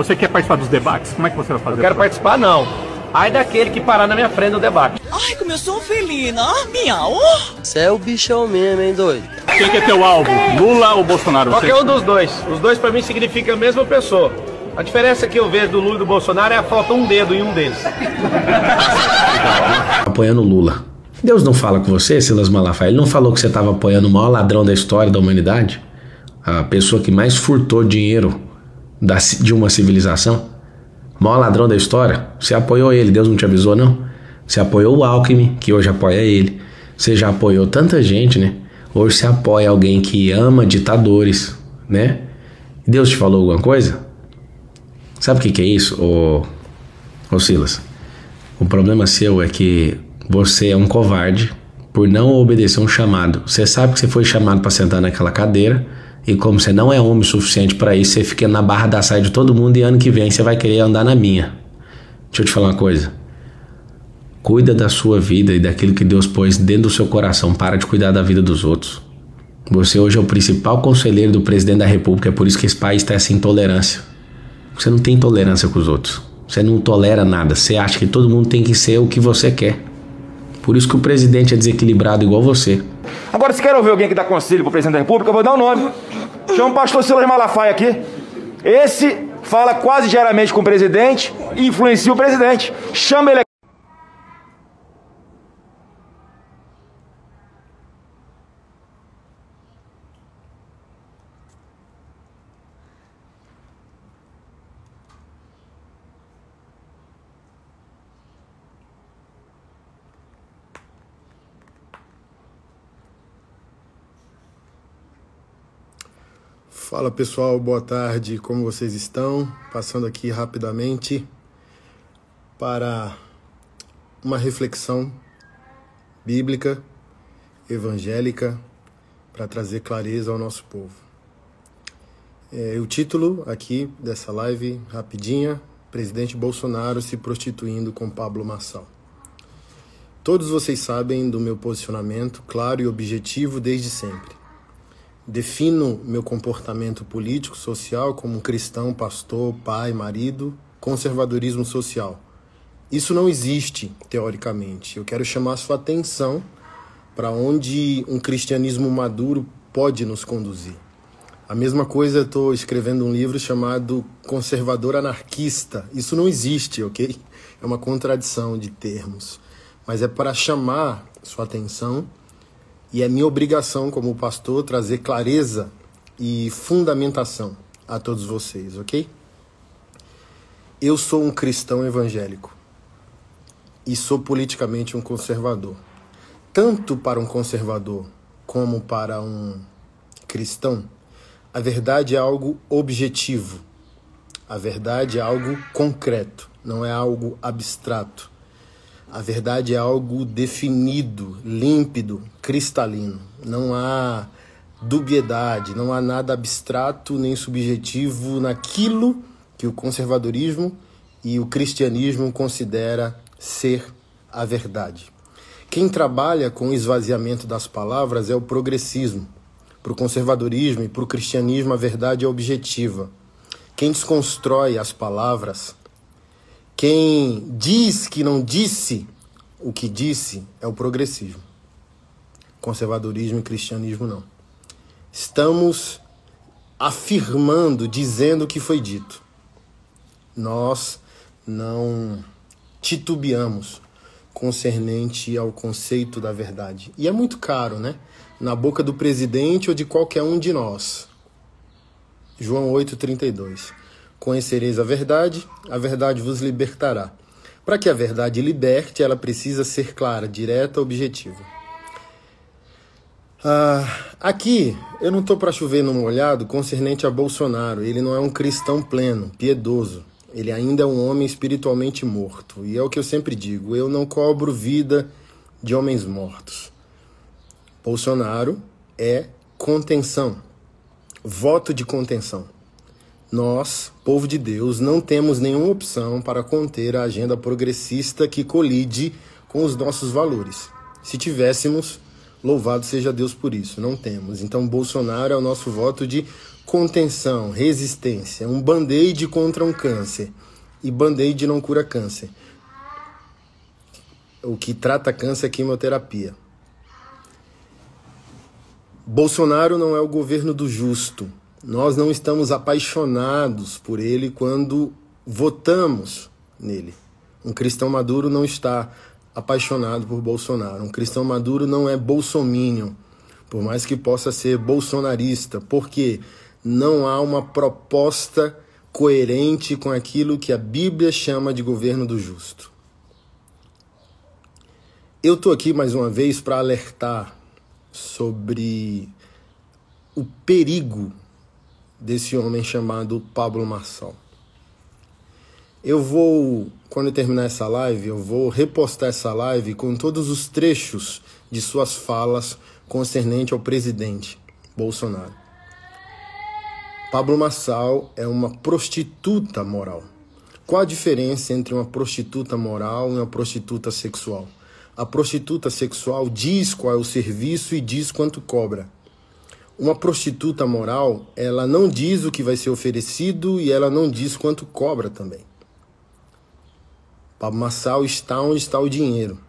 Você quer participar dos debates? Como é que você vai fazer? Eu quero participar, não. Ai daquele que parar na minha frente no debate. Ai, como eu sou felina. Ah, miau. Você é o bichão mesmo, hein, doido? Quem que é teu alvo? Lula ou Bolsonaro? Qualquer um dos dois. Os dois pra mim significam a mesma pessoa. A diferença que eu vejo do Lula e do Bolsonaro é a falta um dedo em um deles. apoiando Lula. Deus não fala com você, Silas Malafaia? Ele não falou que você estava apoiando o maior ladrão da história da humanidade? A pessoa que mais furtou dinheiro da, de uma civilização? O maior ladrão da história? Você apoiou ele, Deus não te avisou, não? Você apoiou o Alckmin, que hoje apoia ele. Você já apoiou tanta gente, né? Hoje você apoia alguém que ama ditadores, né? Deus te falou alguma coisa? Sabe o que, que é isso, ô, ô Silas? O problema seu é que você é um covarde por não obedecer um chamado. Você sabe que você foi chamado para sentar naquela cadeira e como você não é homem suficiente para isso, você fica na barra da saia de todo mundo e ano que vem você vai querer andar na minha. Deixa eu te falar uma coisa. Cuida da sua vida e daquilo que Deus pôs dentro do seu coração. Para de cuidar da vida dos outros. Você hoje é o principal conselheiro do presidente da República, é por isso que esse país está essa intolerância. Você não tem tolerância com os outros. Você não tolera nada. Você acha que todo mundo tem que ser o que você quer. Por isso que o presidente é desequilibrado igual você. Agora, se quer ouvir alguém que dá conselho pro presidente da República, eu vou dar um nome. Chama o pastor Silas Malafaia aqui. Esse fala quase diariamente com o presidente e influencia o presidente. Chama ele aqui. Fala pessoal, boa tarde, como vocês estão? Passando aqui rapidamente para uma reflexão bíblica, evangélica, para trazer clareza ao nosso povo. É, o título aqui dessa live, rapidinha, Presidente Bolsonaro se prostituindo com Pablo Marçal. Todos vocês sabem do meu posicionamento claro e objetivo desde sempre Defino meu comportamento político, social como cristão, pastor, pai, marido, conservadorismo social. Isso não existe teoricamente. Eu quero chamar sua atenção para onde um cristianismo maduro pode nos conduzir. A mesma coisa, estou escrevendo um livro chamado Conservador Anarquista. Isso não existe, ok? É uma contradição de termos. Mas é para chamar sua atenção e é minha obrigação como pastor trazer clareza e fundamentação a todos vocês, ok? Eu sou um cristão evangélico e sou politicamente um conservador. Tanto para um conservador como para um cristão, a verdade é algo objetivo. A verdade é algo concreto, não é algo abstrato. A verdade é algo definido, límpido, cristalino. Não há dubiedade, não há nada abstrato nem subjetivo naquilo que o conservadorismo e o cristianismo considera ser a verdade. Quem trabalha com o esvaziamento das palavras é o progressismo. Para o conservadorismo e para o cristianismo, a verdade é objetiva. Quem desconstrói as palavras quem diz que não disse o que disse é o progressismo. Conservadorismo e cristianismo não. Estamos afirmando, dizendo o que foi dito. Nós não titubeamos concernente ao conceito da verdade. E é muito caro, né? Na boca do presidente ou de qualquer um de nós. João 8,32. Conhecereis a verdade, a verdade vos libertará. Para que a verdade liberte, ela precisa ser clara, direta, objetiva. Ah, aqui, eu não estou para chover no molhado concernente a Bolsonaro. Ele não é um cristão pleno, piedoso. Ele ainda é um homem espiritualmente morto. E é o que eu sempre digo: eu não cobro vida de homens mortos. Bolsonaro é contenção, voto de contenção. Nós, povo de Deus, não temos nenhuma opção para conter a agenda progressista que colide com os nossos valores. Se tivéssemos, louvado seja Deus por isso. Não temos. Então, Bolsonaro é o nosso voto de contenção, resistência, um band-aid contra um câncer. E band-aid não cura câncer. O que trata câncer é quimioterapia. Bolsonaro não é o governo do justo. Nós não estamos apaixonados por ele quando votamos nele. Um cristão maduro não está apaixonado por Bolsonaro. Um cristão maduro não é bolsominion, por mais que possa ser bolsonarista, porque não há uma proposta coerente com aquilo que a Bíblia chama de governo do justo. Eu estou aqui mais uma vez para alertar sobre o perigo desse homem chamado Pablo Marçal. Eu vou, quando eu terminar essa live, eu vou repostar essa live com todos os trechos de suas falas concernente ao presidente Bolsonaro. Pablo Marçal é uma prostituta moral. Qual a diferença entre uma prostituta moral e uma prostituta sexual? A prostituta sexual diz qual é o serviço e diz quanto cobra. Uma prostituta moral, ela não diz o que vai ser oferecido e ela não diz quanto cobra também. Pablo Massal está onde está o dinheiro.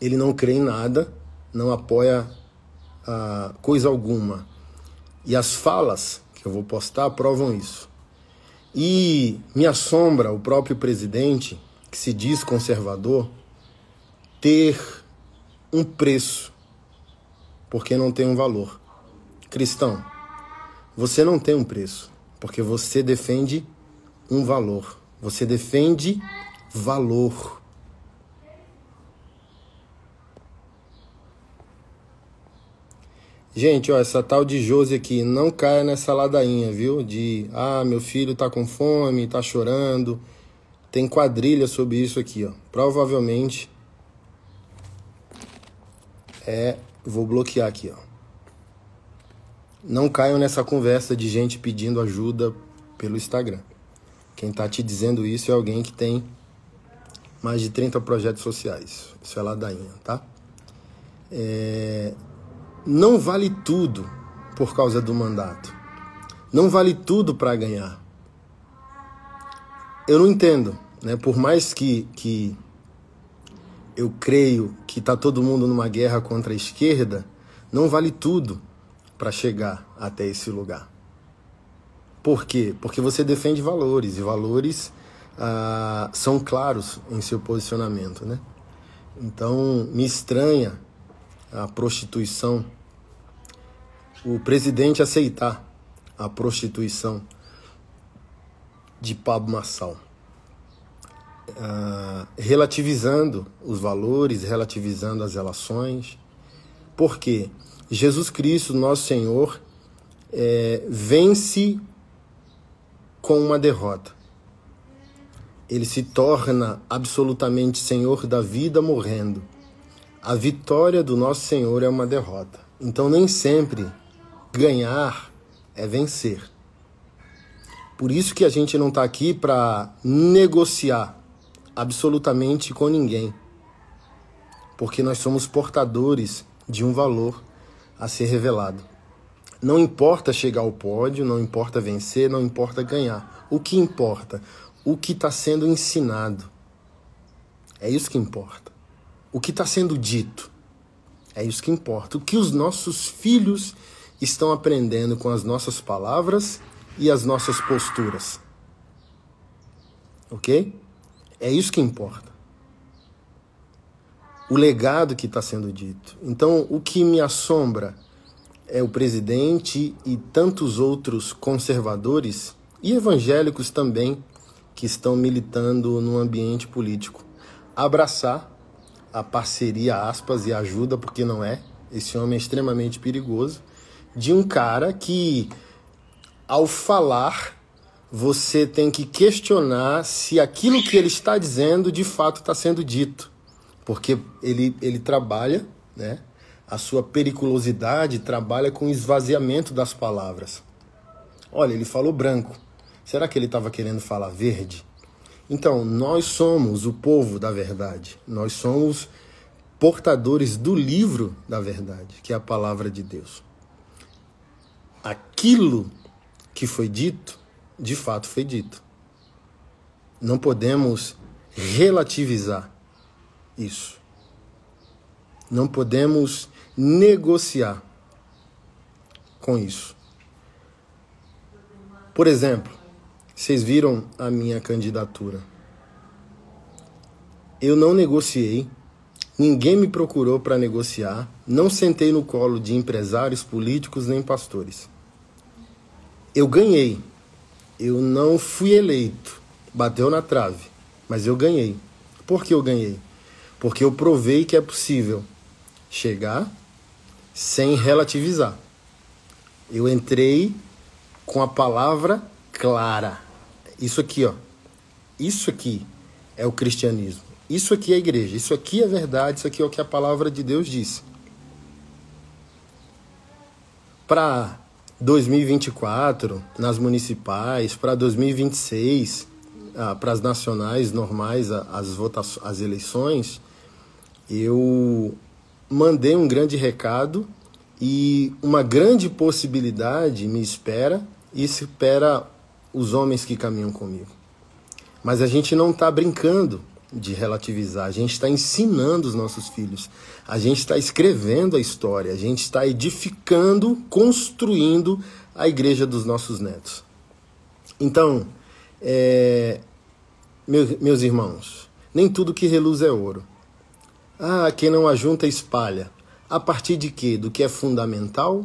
Ele não crê em nada, não apoia ah, coisa alguma. E as falas que eu vou postar provam isso. E me assombra o próprio presidente, que se diz conservador, ter um preço, porque não tem um valor. Cristão, você não tem um preço, porque você defende um valor. Você defende valor. Gente, ó, essa tal de Josi aqui, não caia nessa ladainha, viu? De, ah, meu filho tá com fome, tá chorando. Tem quadrilha sobre isso aqui, ó. Provavelmente é, vou bloquear aqui, ó. Não caiam nessa conversa de gente pedindo ajuda pelo Instagram. Quem tá te dizendo isso é alguém que tem mais de 30 projetos sociais. Isso é ladainha, tá? É... Não vale tudo por causa do mandato. Não vale tudo para ganhar. Eu não entendo, né? Por mais que, que eu creio que está todo mundo numa guerra contra a esquerda, não vale tudo para chegar até esse lugar. Por quê? Porque você defende valores e valores ah, são claros em seu posicionamento, né? Então me estranha a prostituição, o presidente aceitar a prostituição de Pablo Marçal. Uh, relativizando os valores, relativizando as relações. Porque Jesus Cristo, nosso Senhor, é, vence com uma derrota. Ele se torna absolutamente Senhor da vida morrendo. A vitória do nosso Senhor é uma derrota. Então, nem sempre ganhar é vencer. Por isso que a gente não está aqui para negociar absolutamente com ninguém, porque nós somos portadores de um valor a ser revelado. Não importa chegar ao pódio, não importa vencer, não importa ganhar. O que importa? O que está sendo ensinado. É isso que importa. O que está sendo dito. É isso que importa. O que os nossos filhos estão aprendendo com as nossas palavras e as nossas posturas. Ok? É isso que importa. O legado que está sendo dito. Então, o que me assombra é o presidente e tantos outros conservadores e evangélicos também que estão militando no ambiente político abraçar a parceria, aspas, e ajuda, porque não é. Esse homem é extremamente perigoso. De um cara que, ao falar, você tem que questionar se aquilo que ele está dizendo de fato está sendo dito. Porque ele, ele trabalha, né? A sua periculosidade trabalha com o esvaziamento das palavras. Olha, ele falou branco. Será que ele estava querendo falar verde? Então, nós somos o povo da verdade. Nós somos portadores do livro da verdade, que é a palavra de Deus. Aquilo que foi dito, de fato foi dito. Não podemos relativizar isso. Não podemos negociar com isso. Por exemplo, vocês viram a minha candidatura. Eu não negociei, ninguém me procurou para negociar, não sentei no colo de empresários, políticos nem pastores. Eu ganhei. Eu não fui eleito. Bateu na trave, mas eu ganhei. Por que eu ganhei? Porque eu provei que é possível chegar sem relativizar. Eu entrei com a palavra clara. Isso aqui, ó. Isso aqui é o cristianismo. Isso aqui é a igreja. Isso aqui é verdade. Isso aqui é o que a palavra de Deus diz. Para 2024, nas municipais, para 2026, ah, para as nacionais normais, as votações, as eleições, eu mandei um grande recado e uma grande possibilidade me espera e espera os homens que caminham comigo. Mas a gente não está brincando de relativizar, a gente está ensinando os nossos filhos, a gente está escrevendo a história, a gente está edificando, construindo a igreja dos nossos netos. Então, é, meus, meus irmãos, nem tudo que reluz é ouro. Ah, quem não ajunta espalha. A partir de quê? Do que é fundamental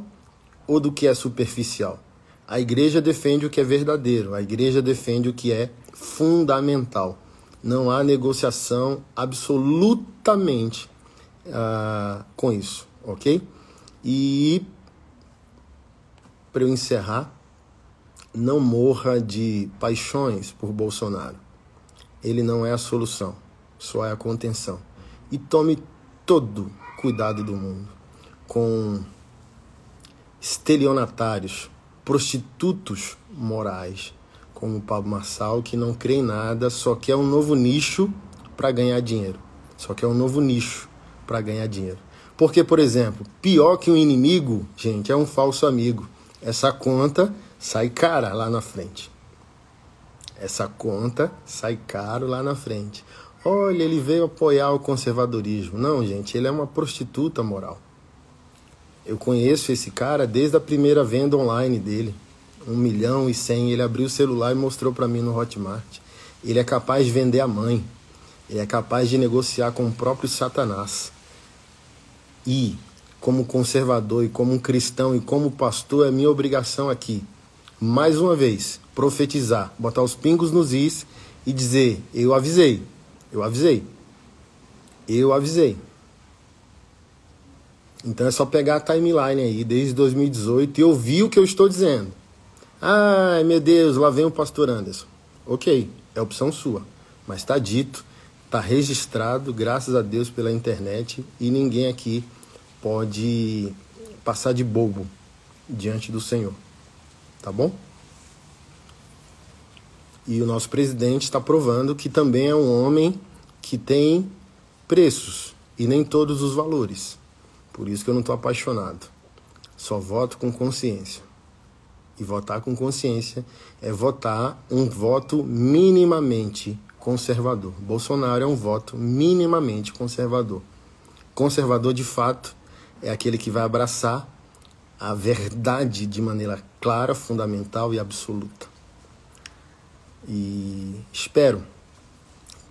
ou do que é superficial? A igreja defende o que é verdadeiro, a igreja defende o que é fundamental. Não há negociação absolutamente uh, com isso, ok? E para eu encerrar, não morra de paixões por Bolsonaro. Ele não é a solução, só é a contenção. E tome todo cuidado do mundo com estelionatários, prostitutos morais, como o Pablo Marçal, que não crê em nada, só quer um novo nicho para ganhar dinheiro. Só quer um novo nicho para ganhar dinheiro. Porque, por exemplo, pior que um inimigo, gente, é um falso amigo. Essa conta sai cara lá na frente. Essa conta sai caro lá na frente. Olha, ele veio apoiar o conservadorismo. Não, gente, ele é uma prostituta moral. Eu conheço esse cara desde a primeira venda online dele. Um milhão e cem. Ele abriu o celular e mostrou para mim no Hotmart. Ele é capaz de vender a mãe. Ele é capaz de negociar com o próprio Satanás. E, como conservador e como um cristão e como pastor, é minha obrigação aqui, mais uma vez, profetizar, botar os pingos nos is e dizer: Eu avisei, eu avisei. Eu avisei. Então é só pegar a timeline aí, desde 2018, e ouvir o que eu estou dizendo. Ai, meu Deus, lá vem o pastor Anderson. Ok, é opção sua. Mas está dito, está registrado, graças a Deus, pela internet, e ninguém aqui pode passar de bobo diante do Senhor. Tá bom? E o nosso presidente está provando que também é um homem que tem preços e nem todos os valores. Por isso que eu não estou apaixonado. Só voto com consciência. E votar com consciência é votar um voto minimamente conservador. Bolsonaro é um voto minimamente conservador. Conservador, de fato, é aquele que vai abraçar a verdade de maneira clara, fundamental e absoluta. E espero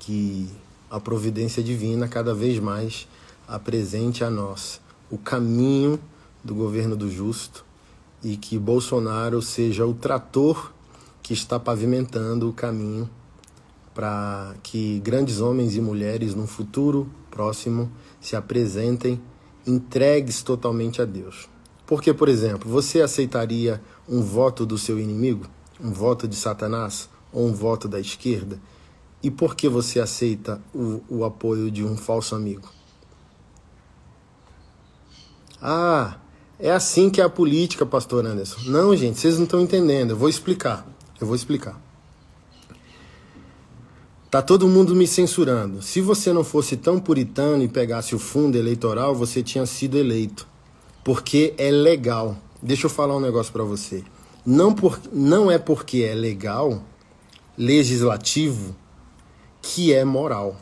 que a providência divina cada vez mais apresente a nós o caminho do governo do justo e que Bolsonaro seja o trator que está pavimentando o caminho para que grandes homens e mulheres no futuro próximo se apresentem entregues totalmente a Deus. Porque, por exemplo, você aceitaria um voto do seu inimigo, um voto de Satanás, ou um voto da esquerda? E por que você aceita o, o apoio de um falso amigo? Ah, é assim que é a política, pastor Anderson. Não, gente, vocês não estão entendendo. Eu vou explicar. Eu vou explicar. Tá todo mundo me censurando. Se você não fosse tão puritano e pegasse o fundo eleitoral, você tinha sido eleito. Porque é legal. Deixa eu falar um negócio para você. Não, por, não é porque é legal, legislativo, que é moral.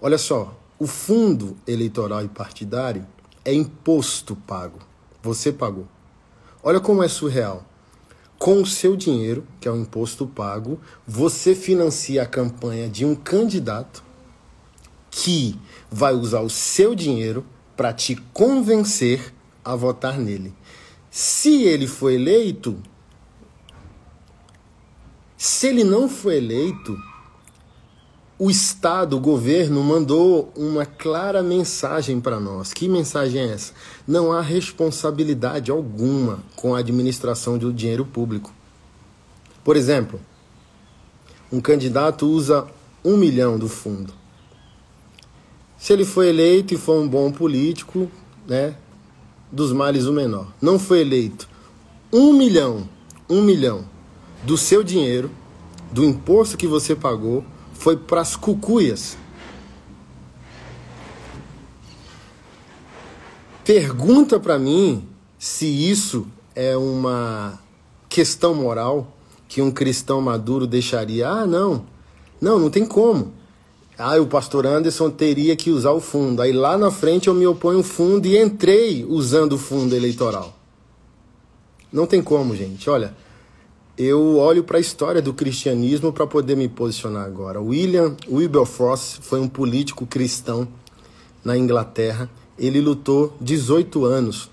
Olha só, o fundo eleitoral e partidário é imposto pago. Você pagou. Olha como é surreal. Com o seu dinheiro, que é o imposto pago, você financia a campanha de um candidato que vai usar o seu dinheiro para te convencer a votar nele. Se ele for eleito, se ele não for eleito, o Estado, o governo, mandou uma clara mensagem para nós. Que mensagem é essa? Não há responsabilidade alguma com a administração do dinheiro público. Por exemplo, um candidato usa um milhão do fundo. Se ele foi eleito e for um bom político, né, dos males o menor. Não foi eleito um milhão, um milhão do seu dinheiro, do imposto que você pagou, foi para as cucuias. Pergunta para mim se isso é uma questão moral que um cristão maduro deixaria. Ah, não. Não, não tem como. Ah, o pastor Anderson teria que usar o fundo. Aí lá na frente eu me oponho ao fundo e entrei usando o fundo eleitoral. Não tem como, gente. Olha, eu olho para a história do cristianismo para poder me posicionar agora. William Wilberforce foi um político cristão na Inglaterra. Ele lutou 18 anos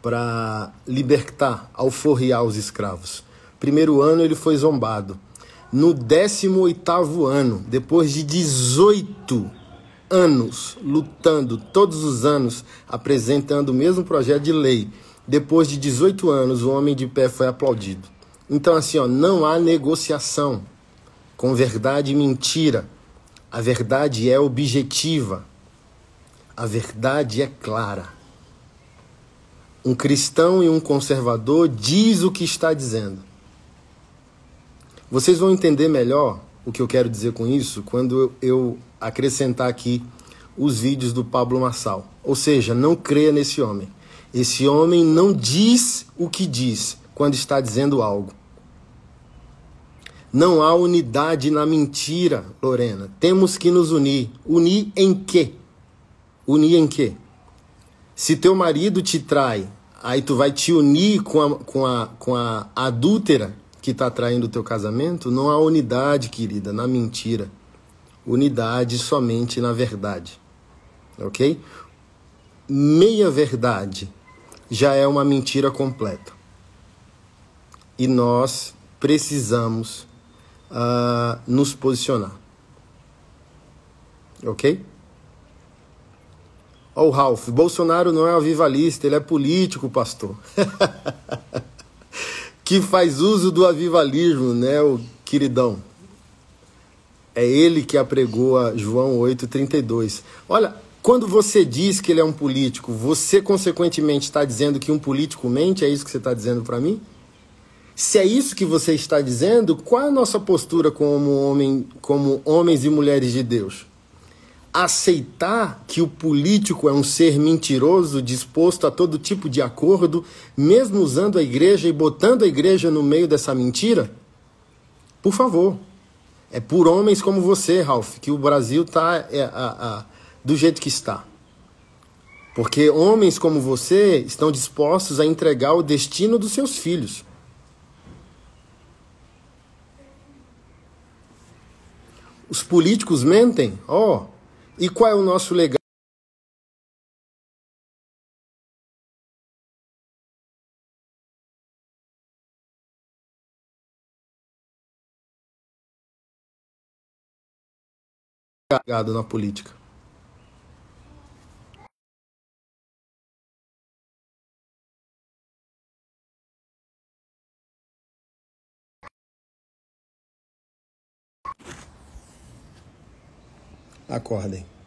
para libertar, alforriar os escravos. Primeiro ano ele foi zombado. No 18º ano, depois de 18 anos lutando, todos os anos apresentando o mesmo projeto de lei, depois de 18 anos o homem de pé foi aplaudido. Então, assim, ó, não há negociação com verdade e mentira. A verdade é objetiva. A verdade é clara. Um cristão e um conservador diz o que está dizendo. Vocês vão entender melhor o que eu quero dizer com isso quando eu acrescentar aqui os vídeos do Pablo Massal. Ou seja, não creia nesse homem. Esse homem não diz o que diz quando está dizendo algo. Não há unidade na mentira, Lorena. Temos que nos unir. Unir em quê? Unir em quê? Se teu marido te trai, aí tu vai te unir com a, com a, com a adúltera que está traindo o teu casamento? Não há unidade, querida, na mentira. Unidade somente na verdade. Ok? Meia verdade já é uma mentira completa. E nós precisamos uh, nos posicionar. Ok? Oh, o Ralph, Bolsonaro não é avivalista, ele é político, pastor. que faz uso do avivalismo, né, o queridão. É ele que apregou a João 8,32. Olha, quando você diz que ele é um político, você consequentemente está dizendo que um político mente? É isso que você está dizendo para mim? Se é isso que você está dizendo, qual é a nossa postura como, homem, como homens e mulheres de Deus? Aceitar que o político é um ser mentiroso, disposto a todo tipo de acordo, mesmo usando a igreja e botando a igreja no meio dessa mentira? Por favor. É por homens como você, Ralph, que o Brasil está é, do jeito que está. Porque homens como você estão dispostos a entregar o destino dos seus filhos. Os políticos mentem? Ó, oh, e qual é o nosso legado? na política. Acordem.